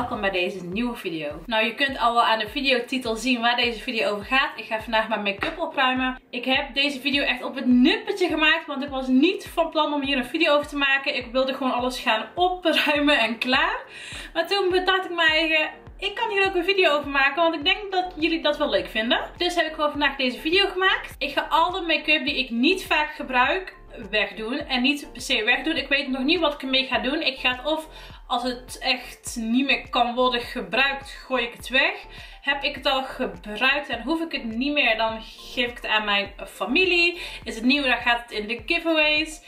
welkom bij deze nieuwe video. Nou, je kunt al wel aan de videotitel zien waar deze video over gaat. Ik ga vandaag mijn make-up opruimen. Ik heb deze video echt op het nippertje gemaakt, want ik was niet van plan om hier een video over te maken. Ik wilde gewoon alles gaan opruimen en klaar. Maar toen bedacht ik me eigen, ik kan hier ook een video over maken, want ik denk dat jullie dat wel leuk vinden. Dus heb ik gewoon vandaag deze video gemaakt. Ik ga al de make-up die ik niet vaak gebruik wegdoen. En niet per se wegdoen. Ik weet nog niet wat ik ermee ga doen. Ik ga het of als het echt niet meer kan worden gebruikt, gooi ik het weg. Heb ik het al gebruikt en hoef ik het niet meer, dan geef ik het aan mijn familie. Is het nieuw, dan gaat het in de giveaways.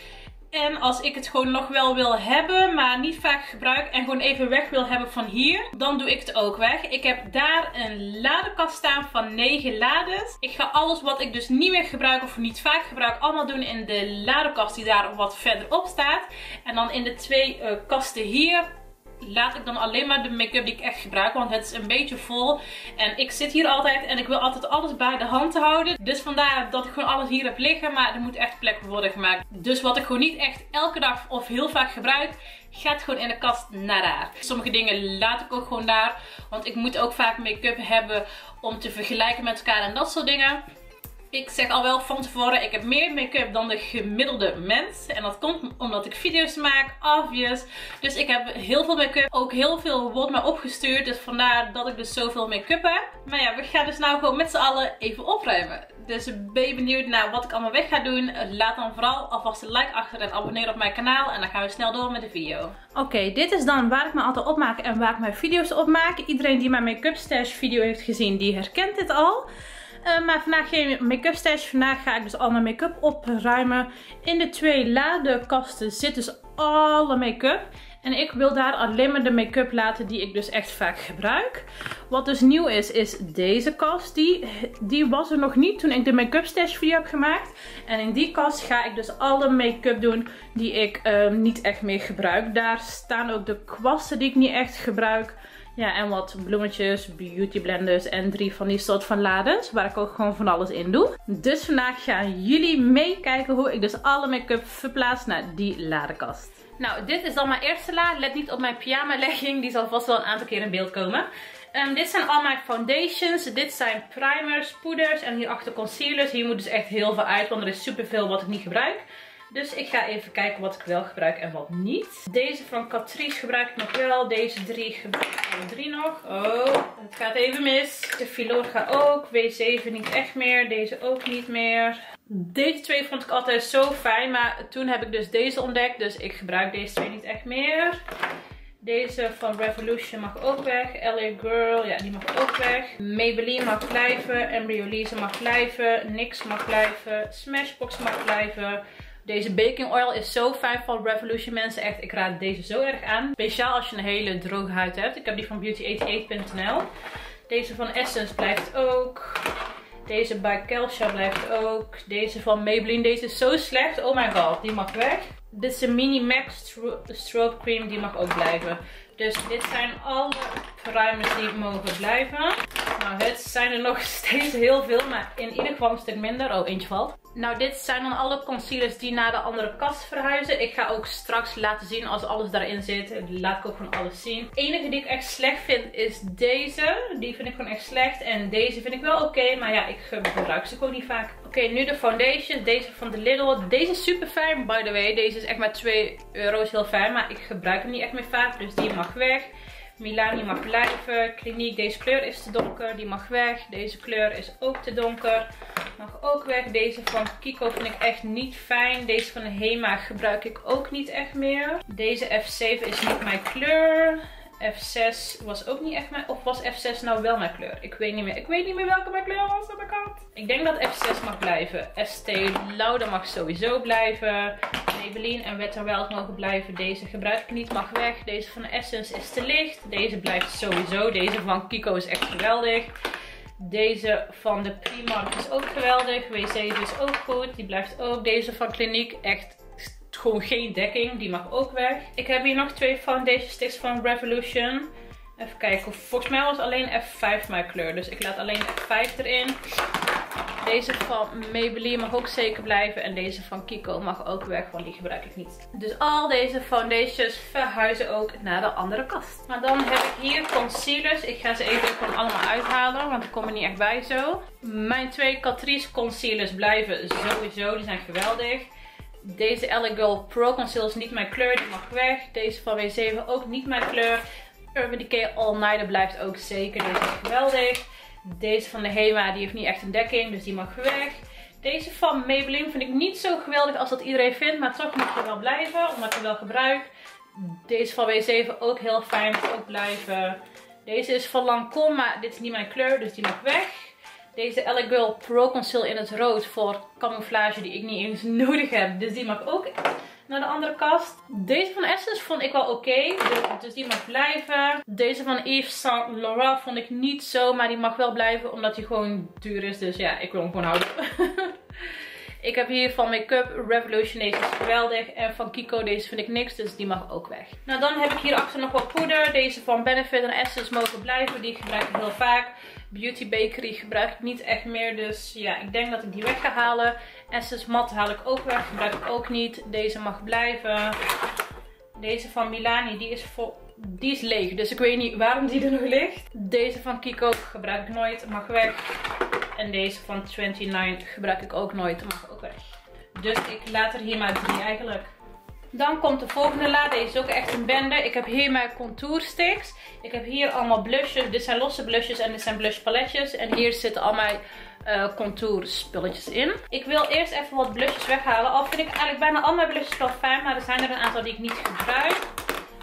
En als ik het gewoon nog wel wil hebben, maar niet vaak gebruik en gewoon even weg wil hebben van hier, dan doe ik het ook weg. Ik heb daar een ladekast staan van 9 lades. Ik ga alles wat ik dus niet meer gebruik of niet vaak gebruik, allemaal doen in de ladekast die daar wat verderop staat. En dan in de twee uh, kasten hier laat ik dan alleen maar de make-up die ik echt gebruik. Want het is een beetje vol. En ik zit hier altijd en ik wil altijd alles bij de hand houden. Dus vandaar dat ik gewoon alles hier heb liggen. Maar er moet echt plek worden gemaakt. Dus wat ik gewoon niet echt elke dag of heel vaak gebruik, gaat gewoon in de kast naar daar. Sommige dingen laat ik ook gewoon daar. Want ik moet ook vaak make-up hebben om te vergelijken met elkaar en dat soort dingen. Ik zeg al wel van tevoren, ik heb meer make-up dan de gemiddelde mens. En dat komt omdat ik video's maak, obvious. Dus ik heb heel veel make-up. Ook heel veel wordt me opgestuurd. Dus vandaar dat ik dus zoveel make-up heb. Maar ja, we gaan dus nou gewoon met z'n allen even opruimen. Dus ben je benieuwd naar wat ik allemaal weg ga doen? Laat dan vooral alvast een like achter en abonneer op mijn kanaal. En dan gaan we snel door met de video. Oké, dit is dan waar ik me altijd opmaak en waar ik mijn video's op maak. Iedereen die mijn make-up stash video heeft gezien, die herkent dit al. Uh, maar vandaag geen make-up stash. Vandaag ga ik dus al mijn make-up opruimen. In de twee ladekasten zit dus alle make-up. En ik wil daar alleen maar de make-up laten die ik dus echt vaak gebruik. Wat dus nieuw is, is deze kast. Die, die was er nog niet toen ik de make-up stash video heb gemaakt. En in die kast ga ik dus alle make-up doen die ik uh, niet echt meer gebruik. Daar staan ook de kwasten die ik niet echt gebruik. Ja, en wat bloemetjes, beauty blenders en drie van die soort van lades. Waar ik ook gewoon van alles in doe. Dus vandaag gaan jullie meekijken hoe ik dus alle make-up verplaats naar die ladekast. Nou, dit is dan mijn eerste la. Let niet op mijn pyjama legging. Die zal vast wel een aantal keer in beeld komen. Um, dit zijn al mijn foundations. Dit zijn primers, poeders en hierachter concealers. Hier moet dus echt heel veel uit, want er is superveel wat ik niet gebruik. Dus ik ga even kijken wat ik wel gebruik en wat niet. Deze van Catrice gebruik ik nog wel. Deze drie gebruik ik alle drie nog. Oh, het gaat even mis. De Filorga ook. W7 niet echt meer. Deze ook niet meer. Deze twee vond ik altijd zo fijn. Maar toen heb ik dus deze ontdekt. Dus ik gebruik deze twee niet echt meer. Deze van Revolution mag ook weg. LA Girl, ja, die mag ook weg. Maybelline mag blijven. Embryolise mag blijven. NYX mag blijven. Smashbox mag blijven. Deze baking oil is zo fijn van Revolution mensen. Echt, ik raad deze zo erg aan. Speciaal als je een hele droge huid hebt. Ik heb die van beauty88.nl. Deze van Essence blijft ook. Deze bij Kelsha blijft ook. Deze van Maybelline. Deze is zo slecht. Oh my god, die mag weg. Dit is een Mini Max Strobe Cream. Die mag ook blijven. Dus dit zijn alle primers die mogen blijven. Nou, het zijn er nog steeds heel veel. Maar in ieder geval een stuk minder. Oh, eentje valt. Nou, dit zijn dan alle concealers die naar de andere kast verhuizen. Ik ga ook straks laten zien als alles daarin zit. Laat ik ook gewoon alles zien. De enige die ik echt slecht vind is deze. Die vind ik gewoon echt slecht. En deze vind ik wel oké. maar ja, ik gebruik ze gewoon niet vaak. Oké, nu de foundation. Deze van de Lidl. Deze is super fijn, by the way. Deze is echt maar 2 euro. Heel fijn. Maar ik gebruik hem niet echt meer vaak. Dus die mag weg. Milani mag blijven. Kliniek, deze kleur is te donker. Die mag weg. Deze kleur is ook te donker. Mag ook weg. Deze van Kiko vind ik echt niet fijn. Deze van Hema gebruik ik ook niet echt meer. Deze F7 is niet mijn kleur. F6 was ook niet echt mijn... Of was F6 nou wel mijn kleur? Ik weet niet meer. Ik weet niet meer welke mijn kleur was. Oh my god. Ik denk dat F6 mag blijven. ST Lauda mag sowieso blijven. Maybelline en Wet Wild mogen blijven. Deze gebruik ik niet. Mag weg. Deze van Essence is te licht. Deze blijft sowieso. Deze van Kiko is echt geweldig. Deze van de Primark is ook geweldig. W7 is ook goed. Die blijft ook. Deze van Clinique echt gewoon geen dekking. Die mag ook weg. Ik heb hier nog twee foundation sticks van Revolution. Even kijken. Volgens mij was alleen F5 mijn kleur. Dus ik laat alleen F5 erin. Deze van Maybelline mag ook zeker blijven. En deze van Kiko mag ook weg, want die gebruik ik niet. Dus al deze foundations verhuizen ook naar de andere kast. Maar dan heb ik hier concealers. Ik ga ze even gewoon allemaal uithalen, want ik kom er niet echt bij zo. Mijn twee Catrice concealers blijven sowieso. Die zijn geweldig. Deze LA Pro Concealer is niet mijn kleur, die mag weg. Deze van W7 ook niet mijn kleur. Urban Decay All Nighter blijft ook zeker. Deze is geweldig. Deze van de Hema, die heeft niet echt een dekking, dus die mag weg. Deze van Maybelline vind ik niet zo geweldig als dat iedereen vindt, maar toch mag je wel blijven, omdat ik hem wel gebruik. Deze van W7 ook heel fijn, mag ook blijven. Deze is van Lancome, maar dit is niet mijn kleur, dus die mag weg. Deze LA Pro Conceal in het rood voor camouflage die ik niet eens nodig heb. Dus die mag ook naar de andere kast. Deze van Essence vond ik wel oké. dus, dus, die mag blijven. Deze van Yves Saint Laurent vond ik niet zo. Maar die mag wel blijven omdat hij gewoon duur is. Dus ja, ik wil hem gewoon houden. Ik heb hier van Make-up Revolution, deze is geweldig. En van Kiko, deze vind ik niks, dus die mag ook weg. Nou, dan heb ik hier achter nog wat poeder. Deze van Benefit en Essence mogen blijven. Die gebruik ik heel vaak. Beauty Bakery gebruik ik niet echt meer. Dus ja, ik denk dat ik die weg ga halen. Essence Matte haal ik ook weg. Gebruik ik ook niet. Deze mag blijven. Deze van Milani, die is vol... Die is leeg, dus ik weet niet waarom die er nog ligt. Deze van Kiko gebruik ik nooit, mag weg. En deze van 29 gebruik ik ook nooit, mag ook weg. Dus ik laat er hier maar drie eigenlijk. Dan komt de volgende la. Deze is ook echt een bende. Ik heb hier mijn contour sticks. Ik heb hier allemaal blushes. Dit zijn losse blushes en dit zijn blush paletjes. En hier zitten al mijn uh, contour spulletjes in. Ik wil eerst even wat blushes weghalen. Al vind ik eigenlijk bijna al mijn blushes wel fijn. Maar er zijn er een aantal die ik niet gebruik.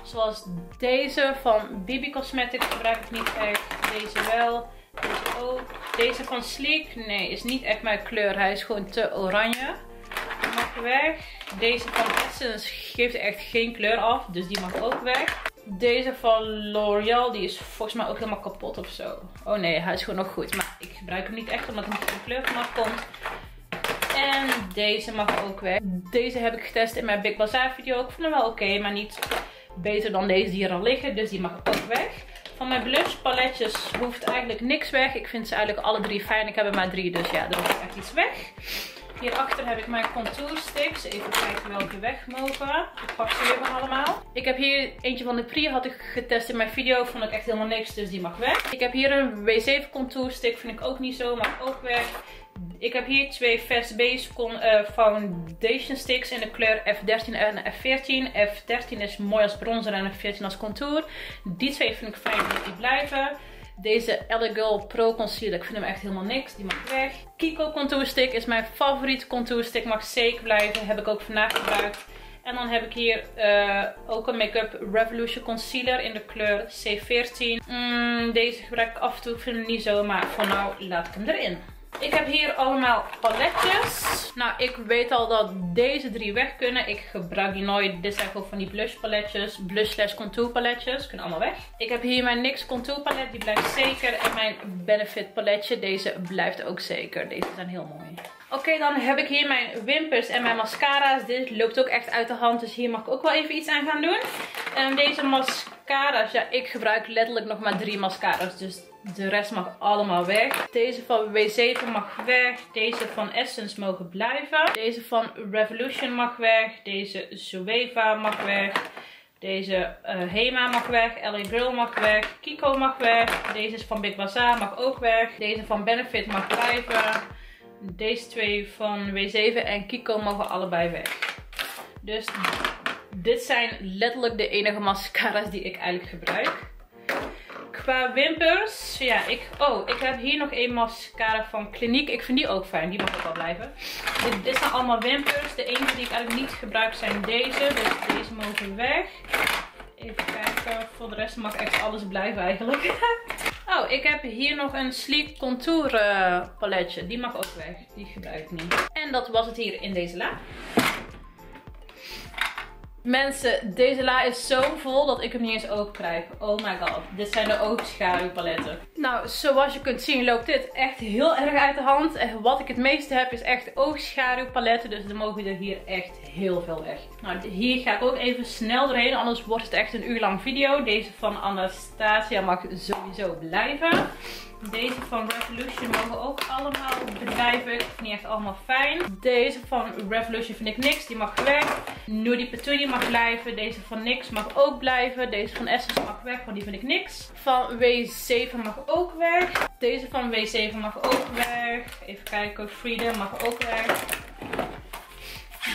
Zoals deze van BB Cosmetics gebruik ik niet echt. Deze wel. Deze ook. Deze van Sleek. Nee, is niet echt mijn kleur. Hij is gewoon te oranje. Die mag weg. Deze van Essence geeft echt geen kleur af. Dus die mag ook weg. Deze van L'Oreal, die is volgens mij ook helemaal kapot of zo. Oh nee, hij is gewoon nog goed. Maar ik gebruik hem niet echt omdat er niet geen kleur vanaf komt. En deze mag ook weg. Deze heb ik getest in mijn Big Bazaar video. Ik vond hem wel oké, maar niet beter dan deze die er al liggen. Dus die mag ook weg. Van mijn blush paletjes hoeft eigenlijk niks weg. Ik vind ze eigenlijk alle drie fijn. Ik heb er maar drie, dus ja, er hoeft echt iets weg. Hierachter heb ik mijn contour sticks. Even kijken welke weg mogen. Ik pak ze weer allemaal. Ik heb hier eentje van de Pri had ik getest in mijn video. Vond ik echt helemaal niks, dus die mag weg. Ik heb hier een W7 contour stick. Vind ik ook niet zo, mag ook weg. Ik heb hier twee Fast Base Foundation Sticks in de kleur F13 en F14. F13 is mooi als bronzer en F14 als contour. Die twee vind ik fijn dat die blijven. Deze Girl Pro Concealer, ik vind hem echt helemaal niks. Die mag weg. Kiko Contour Stick is mijn favoriete contour stick. Mag zeker blijven. Heb ik ook vandaag gebruikt. En dan heb ik hier uh, ook een Make-up Revolution Concealer in de kleur C14. Mm, deze gebruik ik af en toe. Ik vind hem niet zo, maar voor nu laat ik hem erin. Ik heb hier allemaal paletjes. Nou, ik weet al dat deze drie weg kunnen. Ik gebruik die nooit. Dit zijn gewoon van die blush paletjes. Blush slash contour paletjes. Kunnen allemaal weg. Ik heb hier mijn NYX contour palet. Die blijft zeker. En mijn Benefit paletje. Deze blijft ook zeker. Deze zijn heel mooi. Oké, dan heb ik hier mijn wimpers en mijn mascara's. Dit loopt ook echt uit de hand. Dus hier mag ik ook wel even iets aan gaan doen. Um, deze mascara's. Ja, ik gebruik letterlijk nog maar drie mascara's. Dus de rest mag allemaal weg. Deze van W7 mag weg. Deze van Essence mogen blijven. Deze van Revolution mag weg. Deze Zoeva mag weg. Deze uh, Hema mag weg. LA Girl mag weg. Kiko mag weg. Deze is van Big Bazaar mag ook weg. Deze van Benefit mag blijven. Deze twee van W7 en Kiko mogen allebei weg. Dus dit zijn letterlijk de enige mascara's die ik eigenlijk gebruik. Qua wimpers, ja, ik, oh, ik heb hier nog een mascara van Clinique. Ik vind die ook fijn, die mag ook wel blijven. Dit, zijn allemaal wimpers. De enige die ik eigenlijk niet gebruik zijn deze, dus deze mogen weg. Even kijken, voor de rest mag echt alles blijven eigenlijk. Oh, ik heb hier nog een Sleek Contour uh, paletje. Die mag ook weg. Die gebruik ik niet. En dat was het hier in deze la. Mensen, deze la is zo vol dat ik hem niet eens open krijg. Oh my god. Dit zijn de oogschaduwpaletten. Nou, zoals je kunt zien loopt dit echt heel erg uit de hand. En wat ik het meeste heb is echt oogschaduwpaletten. Dus dan mogen er hier echt heel veel weg. Nou, hier ga ik ook even snel doorheen. Anders wordt het echt een uur lang video. Deze van Anastasia mag sowieso blijven. Deze van Revolution mogen ook allemaal blijven. Ik vind niet echt allemaal fijn. Deze van Revolution vind ik niks. Die mag weg. Nudie Petunia mag blijven. Deze van NYX mag ook blijven. Deze van Essence mag weg, want die vind ik niks. Van W7 mag ook weg. Deze van W7 mag ook weg. Even kijken. Freedom mag ook weg.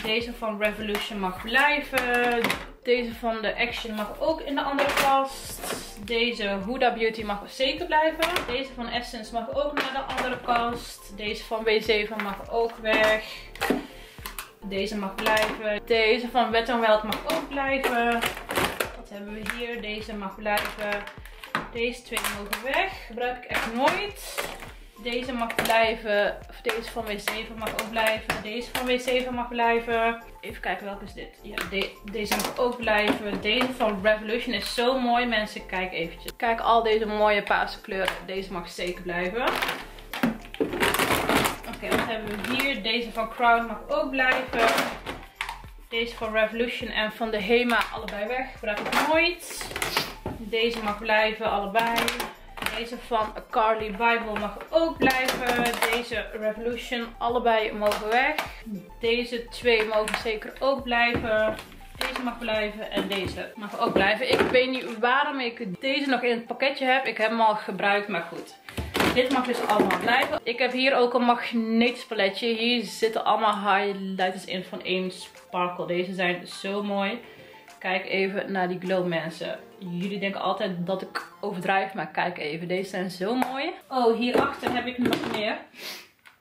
Deze van Revolution mag blijven. Deze van de Action mag ook in de andere kast. Deze Huda Beauty mag zeker blijven. Deze van Essence mag ook naar de andere kast. Deze van W7 mag ook weg. Deze mag blijven. Deze van Wet n Wild mag ook blijven. Wat hebben we hier? Deze mag blijven. Deze twee mogen weg. Gebruik ik echt nooit. Deze mag blijven. Of deze van W7 mag ook blijven. Deze van W7 mag blijven. Even kijken welke is dit. Ja, deze mag ook blijven. Deze van Revolution is zo mooi. Mensen, kijk eventjes. Kijk al deze mooie paarse kleuren. Deze mag zeker blijven. Oké, wat hebben we hier? Deze van Crown mag ook blijven. Deze van Revolution en van de Hema allebei weg. Gebruik ik nooit. Deze mag blijven, allebei. Deze van Carly Bible mag ook blijven. Deze Revolution, allebei mogen weg. Deze twee mogen zeker ook blijven. Deze mag blijven en deze mag ook blijven. Ik weet niet waarom ik deze nog in het pakketje heb. Ik heb hem al gebruikt, maar goed. Dit mag dus allemaal blijven. Ik heb hier ook een magnetisch paletje. Hier zitten allemaal highlighters in van één sparkle. Deze zijn zo mooi. Kijk even naar die glow mensen. Jullie denken altijd dat ik overdrijf, maar kijk even. Deze zijn zo mooi. Oh, hierachter heb ik nog meer.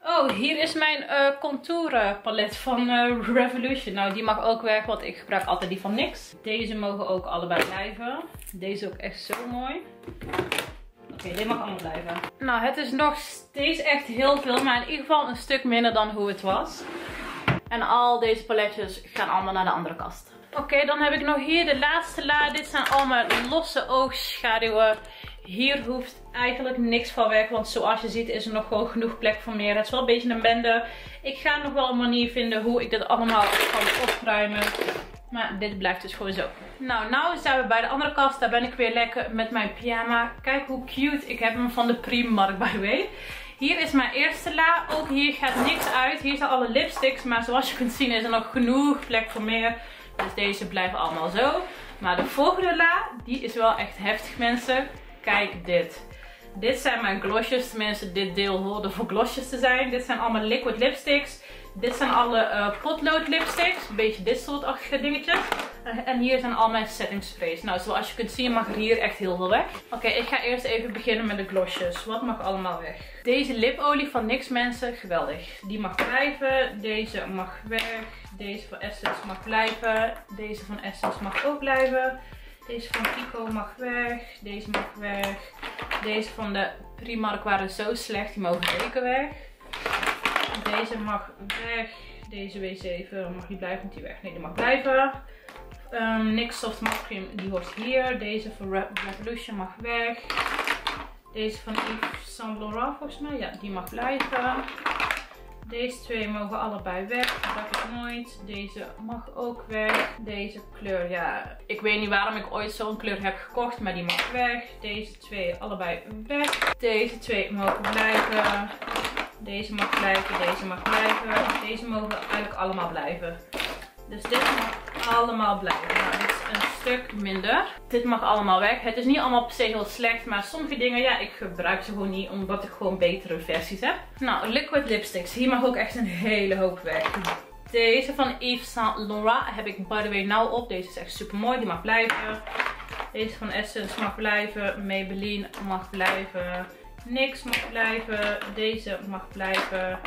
Oh, hier is mijn uh, contourenpalet van uh, Revolution. Nou, die mag ook weg, want ik gebruik altijd die van NYX. Deze mogen ook allebei blijven. Deze ook echt zo mooi. Oké, dit mag allemaal blijven. Nou, het is nog steeds echt heel veel, maar in ieder geval een stuk minder dan hoe het was. En al deze paletjes gaan allemaal naar de andere kast. Oké, dan heb ik nog hier de laatste la. Dit zijn allemaal losse oogschaduwen. Hier hoeft eigenlijk niks van weg. Want zoals je ziet is er nog gewoon genoeg plek voor meer. Het is wel een beetje een bende. Ik ga nog wel een manier vinden hoe ik dit allemaal kan opruimen. Maar dit blijft dus gewoon zo. Nou, nou zijn we bij de andere kast. Daar ben ik weer lekker met mijn pyjama. Kijk hoe cute. Ik heb hem van de Primark by the way. Hier is mijn eerste la. Ook hier gaat niks uit. Hier zijn alle lipsticks. Maar zoals je kunt zien is er nog genoeg plek voor meer. Dus deze blijven allemaal zo. Maar de volgende la, die is wel echt heftig mensen. Kijk dit. Dit zijn mijn glossjes. Tenminste, dit deel hoorde voor glossjes te zijn. Dit zijn allemaal liquid lipsticks. Dit zijn alle uh, potlood lipsticks. Een beetje dit soort achtige dingetjes. en hier zijn al mijn setting sprays. Nou, zoals je kunt zien mag er hier echt heel veel weg. Oké, ik ga eerst even beginnen met de glossjes. Wat mag allemaal weg? Deze lipolie van NYX mensen, geweldig. Die mag blijven. Deze mag weg. Deze van Essence mag blijven. Deze van Essence mag ook blijven. Deze van Kiko mag weg. Deze mag weg. Deze van de Primark waren zo slecht. Die mogen zeker weg. Deze mag weg. Deze W7 mag niet blijven, want die weg. Nee, die mag blijven. Um, NYX Soft Matte Cream, die hoort hier. Deze van Revolution mag weg. Deze van Yves Saint Laurent volgens mij. Ja, die mag blijven. Deze twee mogen allebei weg. Dat ik nooit. Deze mag ook weg. Deze kleur, ja. Ik weet niet waarom ik ooit zo'n kleur heb gekocht. Maar die mag weg. Deze twee allebei weg. Deze twee mogen blijven. Deze mag blijven. Deze mag blijven. Deze mogen eigenlijk allemaal blijven. Dus dit mag allemaal blijven. Nou, dit is een stuk minder. Dit mag allemaal weg. Het is niet allemaal per se heel slecht. Maar sommige dingen, ja, ik gebruik ze gewoon niet. Omdat ik gewoon betere versies heb. Nou, liquid lipsticks. Hier mag ook echt een hele hoop weg. Deze van Yves Saint Laurent heb ik by the way nou op. Deze is echt super mooi. Die mag blijven. Deze van Essence mag blijven. Maybelline mag blijven. NYX mag blijven. Deze mag blijven.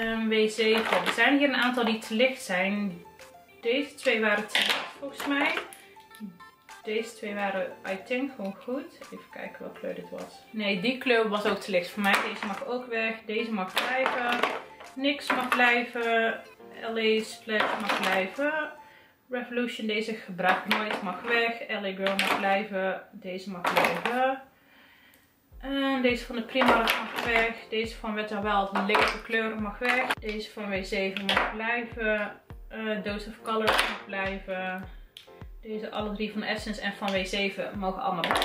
Um, W7. Er zijn hier een aantal die te licht zijn. Deze twee waren te licht volgens mij. Deze twee waren, I think, gewoon goed. Even kijken welke kleur dit was. Nee, die kleur was ook te licht voor mij. Deze mag ook weg. Deze mag blijven. NYX mag blijven. LA Splash mag blijven. Revolution, deze gebruik ik nooit, mag weg. LA Girl mag blijven. Deze mag blijven. En deze van de Primark mag weg. Deze van Wet het lelijke kleuren mag weg. Deze van W7 mag blijven. Uh, Dose of Colors mag blijven. Deze alle drie van Essence en van W7 mogen allemaal.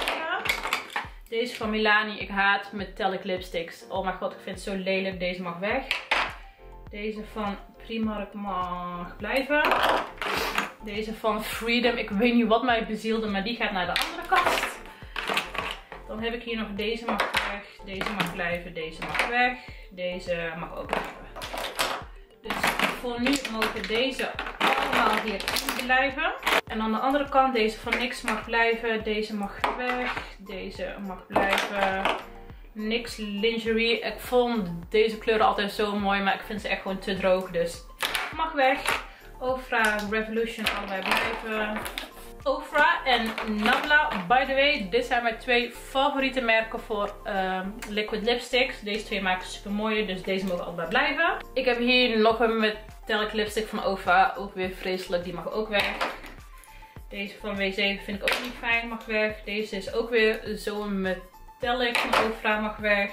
Deze van Milani. Ik haat metallic lipsticks. Oh mijn god, ik vind het zo lelijk. Deze mag weg. Deze van Primark mag blijven. Deze van Freedom. Ik weet niet wat mij bezielde, maar die gaat naar de andere kast. Dan heb ik hier nog deze mag weg. Deze mag blijven. Deze mag weg. Deze mag ook blijven. Dus voor nu mogen deze allemaal hier blijven. En aan de andere kant, deze van niks mag blijven. Deze mag weg. Deze mag blijven. Niks lingerie. Ik vond deze kleuren altijd zo mooi, maar ik vind ze echt gewoon te droog. Dus mag weg. Ofra Revolution allebei blijven. Ofra en Nabla. By the way, dit zijn mijn twee favoriete merken voor ehm, liquid lipsticks. Deze twee maken super mooie, dus deze mogen allebei blijven. Ik heb hier nog een metallic lipstick van Ofra. Ook weer vreselijk, die mag ook weg. Deze van W7 vind ik ook niet fijn, mag weg. Deze is ook weer zo'n metallic van Ofra, mag weg.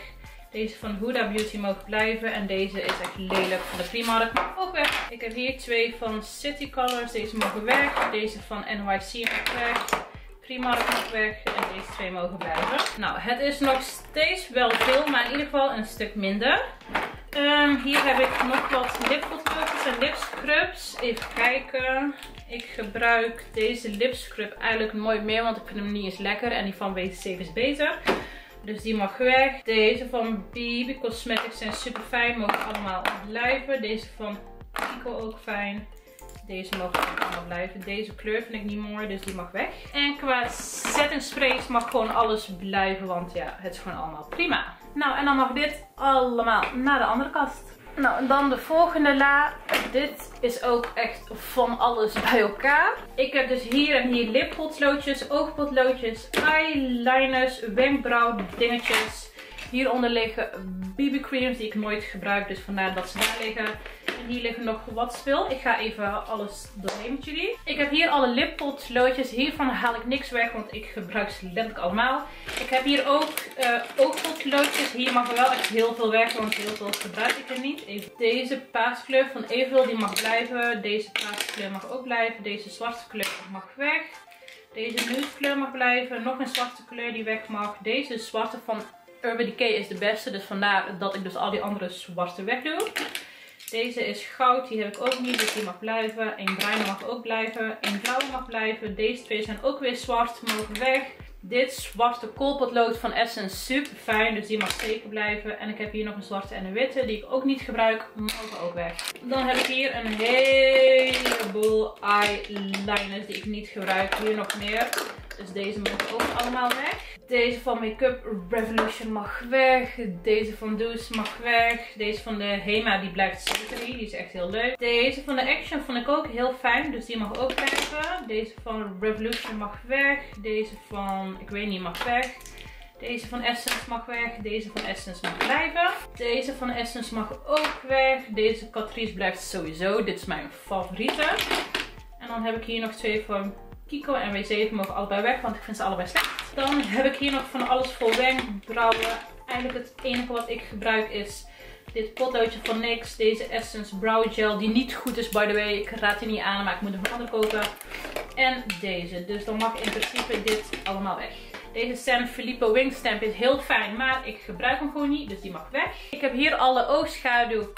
Deze van Huda Beauty mag blijven. En deze is echt lelijk van de Primark. Ook weg. Ik heb hier twee van City Colors. Deze mogen weg. Deze van NYC mag weg. Primark mag weg. En deze twee mogen blijven. Nou, het is nog steeds wel veel. Maar in ieder geval een stuk minder. Um, hier heb ik nog wat lippenpotjes en lipscrubs. Even kijken. Ik gebruik deze lipscrub eigenlijk nooit meer. Want ik vind hem niet eens lekker. En die van WC is beter. Dus die mag weg. Deze van BB Cosmetics zijn super fijn. Mogen allemaal blijven. Deze van Kiko ook fijn. Deze mogen allemaal blijven. Deze kleur vind ik niet mooi, dus die mag weg. En qua setting sprays mag gewoon alles blijven, want ja, het is gewoon allemaal prima. Nou, en dan mag dit allemaal naar de andere kast. Nou, en dan de volgende la. Dit is ook echt van alles bij elkaar. Ik heb dus hier en hier lippotloodjes, oogpotloodjes, eyeliners, wenkbrauw dingetjes. Hieronder liggen BB creams die ik nooit gebruik, dus vandaar dat ze daar liggen. Hier liggen nog wat spul. Ik ga even alles doorheen met jullie. Ik heb hier alle lippotloodjes. Hiervan haal ik niks weg, want ik gebruik ze letterlijk allemaal. Ik heb hier ook uh, oogpotloodjes. Hier mag wel echt heel veel weg, want heel veel gebruik ik er niet. Deze paaskleur van Evil, die mag blijven. Deze paaskleur mag ook blijven. Deze zwarte kleur mag weg. Deze nude kleur mag blijven. Nog een zwarte kleur die weg mag. Deze zwarte van Urban Decay is de beste. Dus vandaar dat ik dus al die andere zwarte weg doe. Deze is goud. Die heb ik ook niet. Dus die mag blijven. Een bruine mag ook blijven. Een blauwe mag blijven. Deze twee zijn ook weer zwart. Mogen weg. Dit zwarte koolpotlood van Essence. Super fijn. Dus die mag zeker blijven. En ik heb hier nog een zwarte en een witte. Die ik ook niet gebruik. Mogen ook weg. Dan heb ik hier een heleboel eyeliners die ik niet gebruik. Hier nog meer. Dus deze mogen ook allemaal weg. Deze van Makeup Revolution mag weg. Deze van Douce mag weg. Deze van de Hema die blijft niet. Die is echt heel leuk. Deze van de Action vond ik ook heel fijn. Dus die mag ook blijven. Deze van Revolution mag weg. Deze van, ik weet niet, mag weg. Deze van Essence mag weg. Deze van Essence mag blijven. Deze van Essence mag ook weg. Deze Catrice blijft sowieso. Dit is mijn favoriete. En dan heb ik hier nog twee van Kiko en W7 mogen allebei weg, want ik vind ze allebei slecht. Dan heb ik hier nog van alles voor wenkbrauwen. Eigenlijk het enige wat ik gebruik is dit potloodje van NYX. Deze Essence Brow Gel, die niet goed is by the way. Ik raad die niet aan, maar ik moet er een andere kopen. En deze. Dus dan mag in principe dit allemaal weg. Deze San Filippo Wingstamp is heel fijn, maar ik gebruik hem gewoon niet, dus die mag weg. Ik heb hier alle oogschaduw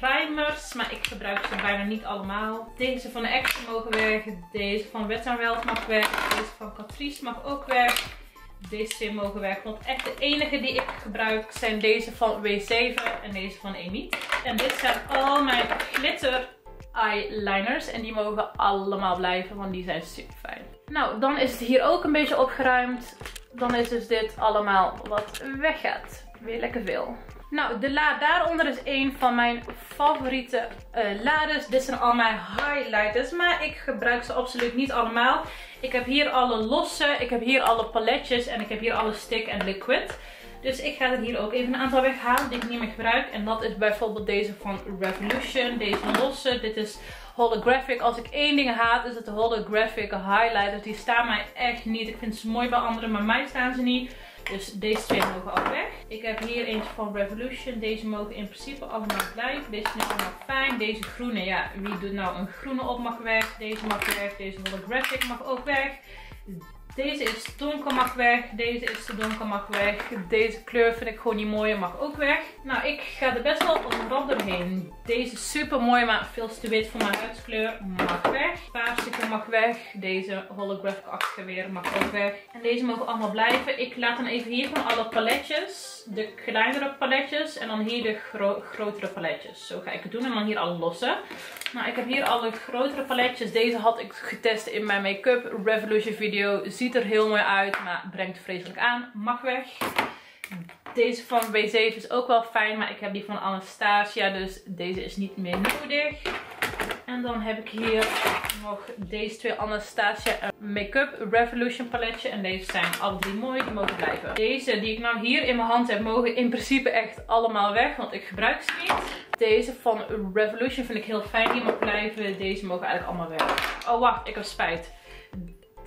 primers, maar ik gebruik ze bijna niet allemaal. Deze van de Action mogen weg, deze van Wet Welt mag weg, deze van Catrice mag ook weg. Deze mogen weg, want echt de enige die ik gebruik zijn deze van W7 en deze van Amy. En dit zijn al mijn glitter eyeliners en die mogen allemaal blijven, want die zijn super fijn. Nou, dan is het hier ook een beetje opgeruimd. Dan is dus dit allemaal wat weggaat. Weer lekker veel. Nou, de la daaronder is een van mijn favoriete uh, lades. Dit zijn al mijn highlighters, maar ik gebruik ze absoluut niet allemaal. Ik heb hier alle losse, ik heb hier alle paletjes en ik heb hier alle stick en liquid. Dus ik ga er hier ook even een aantal weghalen die ik niet meer gebruik. En dat is bijvoorbeeld deze van Revolution, deze losse. Dit is holographic. Als ik één ding haat is het de holographic highlighters. Die staan mij echt niet. Ik vind ze mooi bij anderen, maar mij staan ze niet. Dus deze twee mogen ook weg. Ik heb hier eentje van Revolution. Deze mogen in principe allemaal blijven. Deze ik allemaal fijn. Deze groene, ja, wie doet nou een groene op mag weg. Deze mag weg. Deze holographic mag ook weg. Deze is donker, mag weg. Deze is te donker, mag weg. Deze kleur vind ik gewoon niet mooi, mag ook weg. Nou, ik ga er best wel rand doorheen. Deze is super mooi, maar veel te wit voor mijn huidskleur. Mag weg. Paarselijke mag weg. Deze holographic-achtige weer mag ook weg. En deze mogen allemaal blijven. Ik laat dan even hier gewoon alle paletjes. De kleinere paletjes. En dan hier de grotere paletjes. Zo ga ik het doen. En dan hier alle losse. Nou, ik heb hier alle grotere paletjes. Deze had ik getest in mijn Make-up Revolution video. Ziet er heel mooi uit, maar brengt vreselijk aan. Mag weg. Deze van B7 is ook wel fijn, maar ik heb die van Anastasia. Dus deze is niet meer nodig. En dan heb ik hier nog deze twee Anastasia Make-up Revolution paletje. En deze zijn alle drie mooi, die mogen blijven. Deze die ik nou hier in mijn hand heb, mogen in principe echt allemaal weg, want ik gebruik ze niet. Deze van Revolution vind ik heel fijn, die mag blijven. Deze mogen eigenlijk allemaal weg. Oh wacht, ik heb spijt.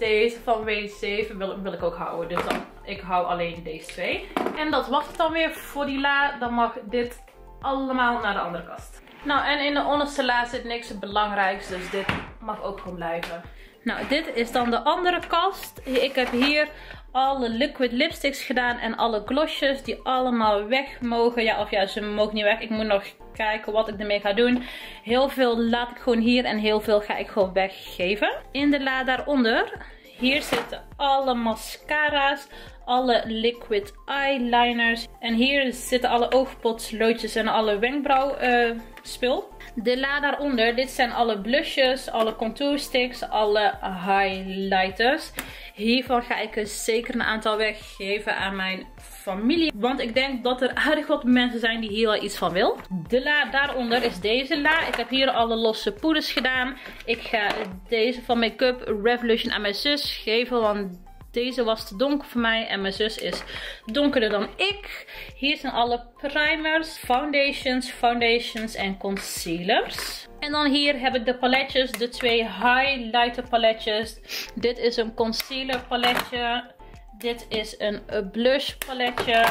Deze van W7 wil, wil ik ook houden, dus dan, ik hou alleen deze twee. En dat was het dan weer voor die la. Dan mag dit allemaal naar de andere kast. Nou, en in de onderste la zit niks belangrijks. Dus dit mag ook gewoon blijven. Nou, dit is dan de andere kast. Ik heb hier alle liquid lipsticks gedaan en alle glossjes die allemaal weg mogen. Ja, of ja, ze mogen niet weg. Ik moet nog kijken wat ik ermee ga doen. Heel veel laat ik gewoon hier en heel veel ga ik gewoon weggeven. In de la daaronder, hier zitten alle mascara's, alle liquid eyeliners. En hier zitten alle oogpotsloodjes en alle wenkbrauw uh, spul. De la daaronder, dit zijn alle blushes, alle contour sticks, alle highlighters. Hiervan ga ik zeker een aantal weggeven aan mijn familie. Want ik denk dat er aardig wat mensen zijn die hier wel iets van wil. De la daaronder is deze la. Ik heb hier alle losse poeders gedaan. Ik ga deze van Make-up Revolution aan mijn zus geven. Want deze was te donker voor mij en mijn zus is donkerder dan ik. Hier zijn alle primers, foundations, foundations en concealers. En dan hier heb ik de paletjes, de twee highlighter paletjes. Dit is een concealer paletje. Dit is een blush paletje.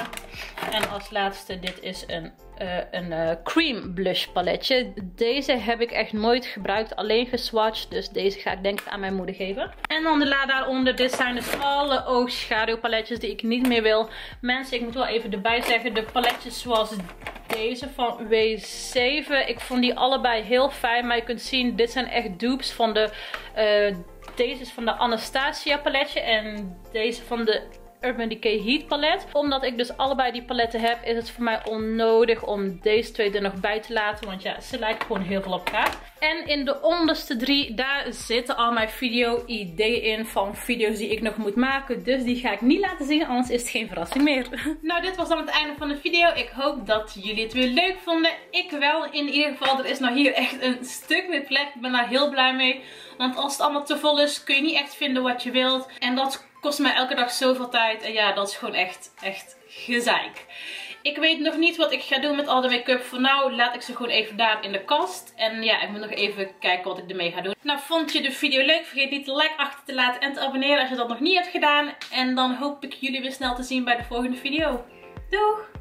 En als laatste, dit is een, uh, een uh, cream blush paletje. Deze heb ik echt nooit gebruikt, alleen geswatcht. Dus deze ga ik denk ik aan mijn moeder geven. En dan de la daaronder. Dit zijn dus alle oogschaduwpaletjes die ik niet meer wil. Mensen, ik moet wel even erbij zeggen, de paletjes zoals deze van W7. Ik vond die allebei heel fijn. Maar je kunt zien, dit zijn echt dupes van de... deze is van de Anastasia paletje en deze van de Urban Decay Heat palet. Omdat ik dus allebei die paletten heb, is het voor mij onnodig om deze twee er nog bij te laten. Want ja, ze lijken gewoon heel veel op elkaar. En in de onderste drie, daar zitten al mijn video ideeën in van video's die ik nog moet maken. Dus die ga ik niet laten zien, anders is het geen verrassing meer. Nou, dit was dan het einde van de video. Ik hoop dat jullie het weer leuk vonden. Ik wel in ieder geval. Er is nou hier echt een stuk meer plek. Ik ben daar heel blij mee. Want als het allemaal te vol is, kun je niet echt vinden wat je wilt. En dat kost mij elke dag zoveel tijd. En ja, dat is gewoon echt, echt gezeik. Ik weet nog niet wat ik ga doen met al de make-up. Voor nu laat ik ze gewoon even daar in de kast. En ja, ik moet nog even kijken wat ik ermee ga doen. Nou, vond je de video leuk? Vergeet niet de like achter te laten en te abonneren als je dat nog niet hebt gedaan. En dan hoop ik jullie weer snel te zien bij de volgende video. Doeg!